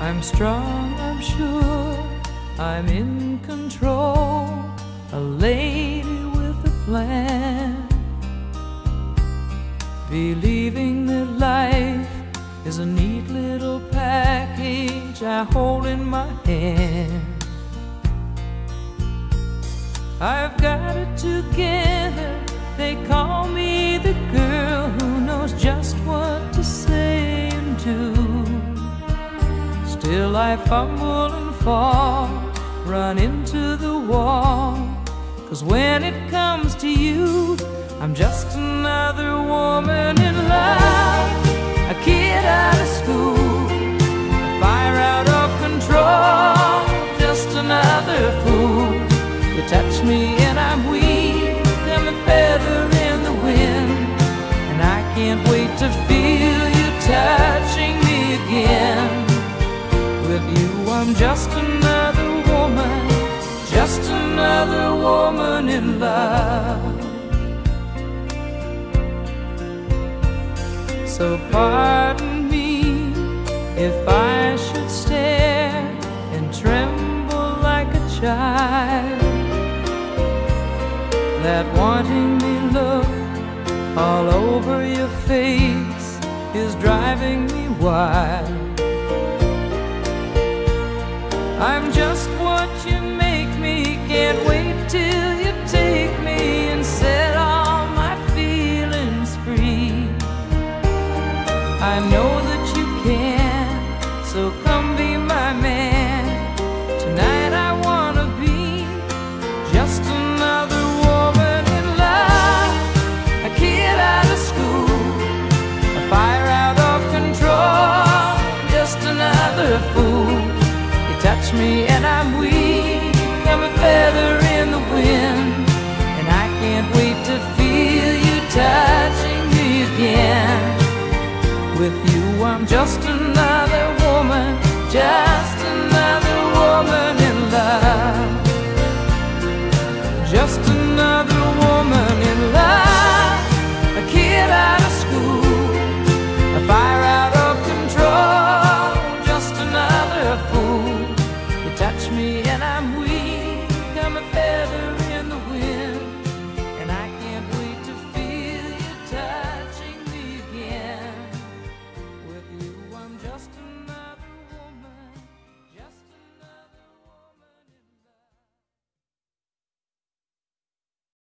I'm strong, I'm sure, I'm in control, a lady with a plan. Believing that life is a neat little package I hold in my hand. I've got it together, they call me the girl who knows just what to say and do. Still, I fumble and fall, run into the wall. Cause when it comes to you, I'm just another woman in love, a kid out of school, a fire out of control, just another fool. You touch me and I'm weak, I'm a feather in the wind, and I can't wait to feel you touch. With you, I'm just another woman, just another woman in love. So pardon me if I should stare and tremble like a child. That wanting me look all over your face is driving me wild. I know that you can, so come be my man. Tonight I wanna be just another woman in love, a kid out of school, a fire out of control, just another fool. You touch me and I'm weak, I'm a feather Just another woman, just another woman in love. Just another woman in love. A kid out of school, a fire out of control. Just another fool. You touch me and I'm weak.